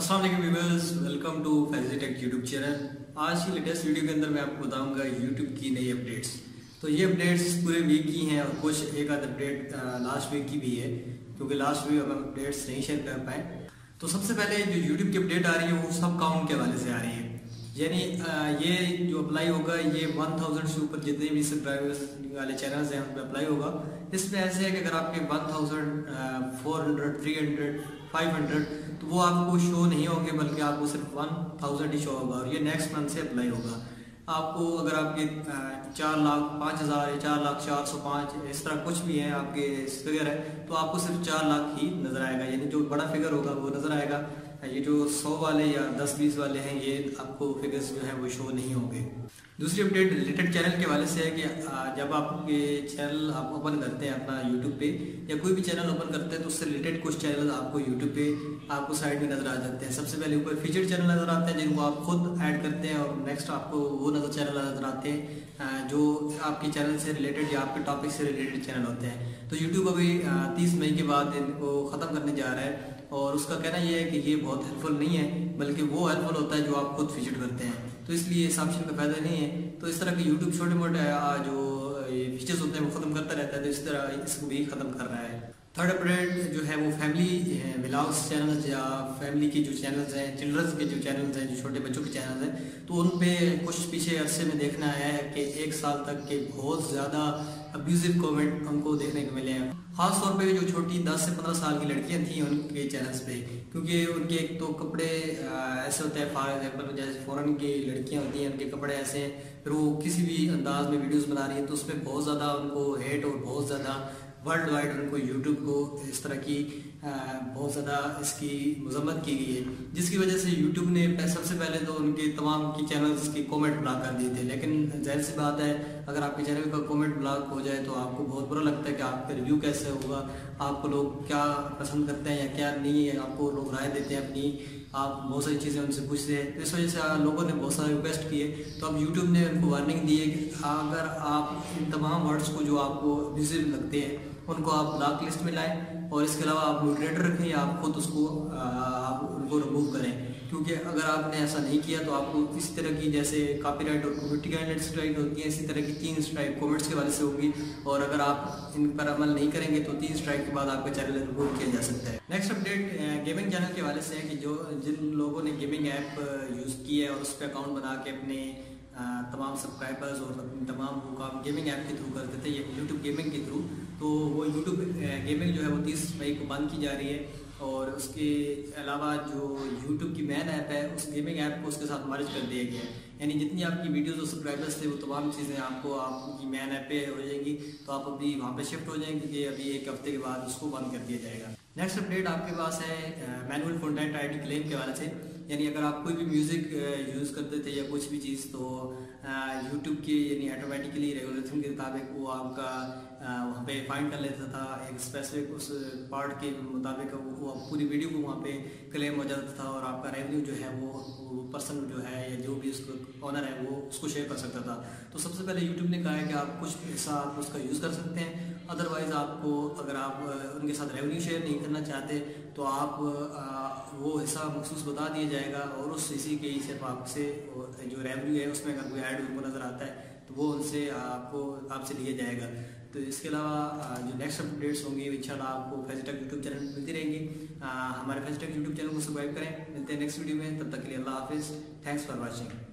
अस्सलाम वालेकुम viewers, welcome to Faizi tech YouTube channel. आज की लेटेस्ट वीडियो के अंदर मैं आपको बताऊँगा यूट्यूब की नई अपडेट्स। तो ये अपडेट्स पूरे वीक की हैं और कुछ एक आध अपडेट लास्ट वीक की भी है, क्योंकि लास्ट वीक हम अपडेट्स नहीं शेयर कर पाए। तो सबसे पहले जो यूट्यूब की अपडेट आ रही है, वो सब काउंट के हवाले से आ रही है। यानी ये जो अप्लाई होगा, ये 1000 से ऊपर जितने भी सब्सक्राइबर्स वाले चैनल्स हैं, उन पर अप्लाई होगा। इसमें ऐसे है कि अगर आपके 1000 400 300 500 तो वो आपको शो नहीं होंगे, बल्कि आपको सिर्फ़ 1000 ही शो होगा और ये नेक्स्ट मंथ से अप्लाई होगा। आपको अगर आपके चार लाख, पाँच हज़ार या चार लाख चार सौ पाँच, इस तरह कुछ भी है, आपके फिगर है तो आपको सिर्फ़ चार लाख ही नज़र आएगा। यानी जो बड़ा फिगर होगा, वो नज़र आएगा। ये जो सौ वाले या दस, बीस वाले हैं, ये आपको फिगर्स जो है वो शो नहीं होंगे। दूसरी अपडेट रिलेटेड चैनल के वाले से है कि जब आपके चैनल आप ओपन करते हैं अपना यूट्यूब पे, या कोई भी चैनल ओपन करते हैं तो उससे रिलेटेड कुछ चैनल आपको यूट्यूब पे, आपको साइड में नज़र आ जाते हैं। सबसे पहले ऊपर फीचर चैनल नज़र आते हैं, जिनको आप खुद ऐड करते हैं, और नेक्स्ट आपको वो नज़र चैनल नज़र आते हैं जो आपके चैनल से रिलेटेड या आपके टॉपिक से रिलेटेड चैनल होते हैं। तो यूट्यूब अभी तीस मई के बाद इनको ख़त्म करने जा रहा है। और उसका कहना यह है कि ये बहुत हेल्पफुल नहीं है, बल्कि वो हेल्पफुल होता है जो आप खुद विज़िट करते हैं। तो इसलिए इस ऑप्शन का फ़ायदा नहीं है। तो इस तरह के यूट्यूब छोटे मोटे जो फीचर्स होते हैं, वो ख़त्म करता रहता है तो इस तरह इसको भी ख़त्म कर रहा है। थर्ड ब्रांड जो है वो फैमिली ब्लॉग्स चैनल्स या फैमिली के जो चैनल्स हैं चिल्ड्रंस के जो चैनल्स हैं, जो छोटे बच्चों के चैनल्स हैं तो उन पे कुछ पीछे अरसे में देखना आया है कि एक साल तक के बहुत ज़्यादा अब्यूजिव कमेंट हमको देखने को मिले हैं। खास तौर पे जो छोटी 10 से 15 साल की लड़कियाँ थी उनके चैनल्स पे, क्योंकि उनके एक तो कपड़े ऐसे होते हैं फॉर एग्ज़ाम्पल जैसे फ़ौरन की लड़कियाँ होती हैं, उनके कपड़े ऐसे हैं, फिर वो किसी भी अंदाज में वीडियोस बना रही है तो उसमें बहुत ज़्यादा उनको हेट और बहुत ज़्यादा वर्ल्ड वाइड उनको यूट्यूब को इस तरह की बहुत ज़्यादा इसकी मजम्मत की गई है, जिसकी वजह से यूट्यूब ने सबसे पहले तो उनके तमाम की चैनल्स के कमेंट ब्लॉक कर दिए थे। लेकिन ज़ाहिर सी बात है, अगर आपके चैनल का कमेंट ब्लॉक हो जाए तो आपको बहुत बुरा लगता है कि आपका रिव्यू कैसे होगा, आपको लोग क्या पसंद करते हैं या क्या नहीं है, आपको लोग राय देते हैं अपनी, आप बहुत सारी चीज़ें उनसे पूछते हैं। तो इस वजह से लोगों ने बहुत सारे रिक्वेस्ट किए। तो अब यूट्यूब ने उनको वार्निंग दी है कि अगर आप इन तमाम वर्ड्स को जो आपको विजिबल लगते हैं उनको आप ब्लॉक लिस्ट में लाएँ और इसके अलावा आप मोडरेटर रखें या आप खुद उसको आप उनको रिमूव करें। क्योंकि अगर आपने ऐसा नहीं किया तो आपको इसी तरह की जैसे कॉपीराइट और कम्युनिटी गाइडलाइंस स्ट्राइक होती है, इसी तरह की तीन स्ट्राइक कॉमेंट्स के वाले से होगी। और अगर आप इन पर अमल नहीं करेंगे तो तीन स्ट्राइक के बाद आपका चैनल रिमूव किया जा सकता है। नेक्स्ट अपडेट गेमिंग चैनल के वाले से है कि जो, जिन लोगों ने गेमिंग ऐप यूज़ की है और उस पर अकाउंट बना के अपने तमाम सब्सक्राइबर्स और तमाम वो काम गेमिंग ऐप के थ्रू करते थे यूट्यूब गेमिंग के थ्रू तो वो यूट्यूब गेमिंग जो है वो तीस मई को बंद की जा रही है और उसके अलावा जो यूट्यूब की मैन ऐप है, उस गेमिंग ऐप को उसके साथ मर्ज कर दिया गया है। यानी जितनी आपकी वीडियोस और सब्सक्राइबर्स थे, वो तमाम चीज़ें आपको, आपकी मैन ऐप पे हो जाएँगी तो आप अभी वहाँ पे शिफ्ट हो जाएँगे क्योंकि अभी एक हफ़्ते के बाद उसको बंद कर दिया जाएगा। नेक्स्ट अपडेट आपके पास है मैनुअल कंटेंट आईडी क्लेम के वाले से। यानी अगर आप कोई भी म्यूज़िक यूज़ करते थे या कुछ भी चीज़ तो यूट्यूब की यानी ऑटोमेटिकली रेगुलेशन के मुताबिक वो आपका वहाँ पे फाइंड कर लेता था। एक स्पेसिफिक उस पार्ट के मुताबिक वो पूरी वीडियो को वहाँ पे क्लेम हो जाता था और आपका रेवेन्यू जो है वो, पर्सन जो है या जो भी उसको ऑनर है वो उसको शेयर कर सकता था। तो सबसे पहले यूट्यूब ने कहा है कि आप कुछ पैसा आप उसका यूज़ कर सकते हैं। अदरवाइज़ आपको अगर आप उनके साथ रेवेन्यू शेयर नहीं करना चाहते तो आप वो हिस्सा मखसूस बता दिया जाएगा और उस इसी के ही सिर्फ़ आपसे जो रेवेन्यू है, उसमें अगर कोई ऐड उनको नज़र आता है तो वो उनसे आपको, आपसे लिया जाएगा। तो इसके अलावा जो नेक्स्ट अपडेट्स होंगे इंशाल्लाह आपको फेजिटेक यूट्यूब चैनल मिलती रहेंगी। हमारे फेजिटेक यूट्यूब चैनल को सब्सक्राइब करें। मिलते हैं नेक्स्ट वीडियो में। तब तक के लिए अल्लाह हाफिज़। Thanks for watching